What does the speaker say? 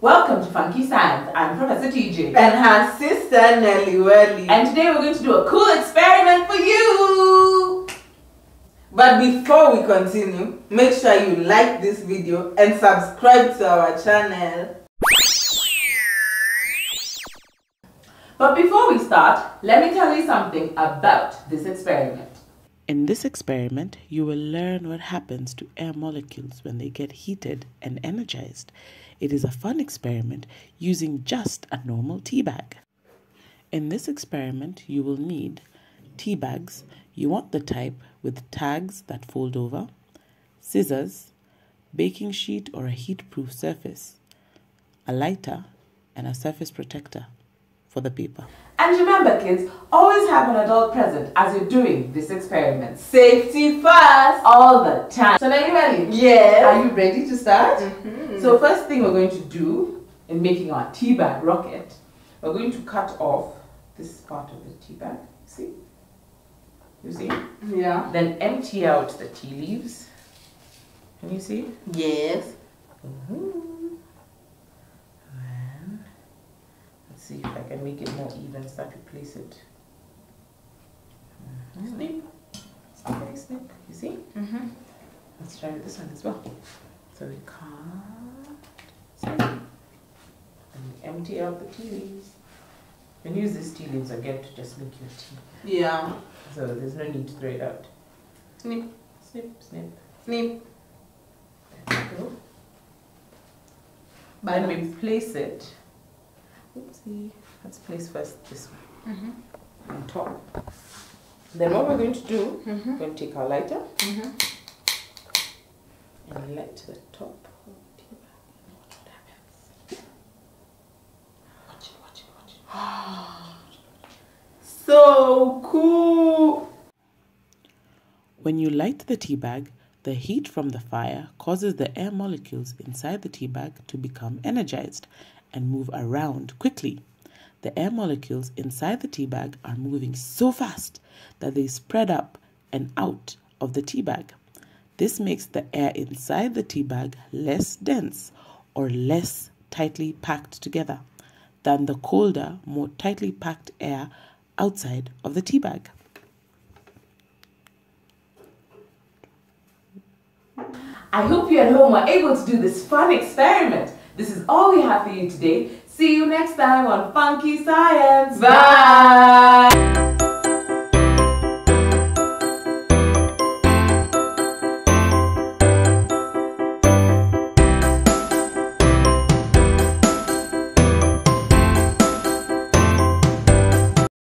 welcome to FunKe Science. I'm Professor TJ. And her sister Nelly Welly. And today we're going to do a cool experiment for you. But before we continue, make sure you like this video and subscribe to our channel. But before we start, let me tell you something about this experiment. In this experiment, you will learn what happens to air molecules when they get heated and energized. It is a fun experiment using just a normal tea bag. In this experiment, you will need tea bags. You want the type with tags that fold over, scissors, baking sheet or a heat-proof surface, a lighter, and a surface protector for the paper. And remember, kids, always have an adult present as you're doing this experiment. Safety first. All the time. So, Nelly Welly, Yes. are you ready to start? Mhm. So, first thing we're going to do in making our tea bag rocket, we're going to cut off this part of the tea bag. See? You see? Yeah. Then empty out the tea leaves. Can you see? Yes. Mhm. And let's see if I can make it more even. Start to place it. Mhm. Snip. Okay, snip. You see? Mm-hmm. Let's try this one as well. So we cut, snip, and we empty out the tea leaves. You can use these tea leaves again to just make your tea. Yeah. So there's no need to throw it out. Snip, Snip, snip. snip. There we go. Then we place it. Oopsie. Let's place first this one Mm-hmm. on top. Then what we're going to do, Mm-hmm. we're going to take our lighter Mm-hmm. and light the top of the tea bag and watch what happens. Watch it, watch it, watch it. So cool. When you light the tea bag, the heat from the fire causes the air molecules inside the tea bag to become energized and move around quickly. The air molecules inside the tea bag are moving so fast that they spread up and out of the tea bag. This makes the air inside the tea bag less dense or less tightly packed together than the colder, more tightly packed air outside of the tea bag. I hope you at home were able to do this fun experiment. This is all we have for you today. See you next time on FunKe Science. Bye.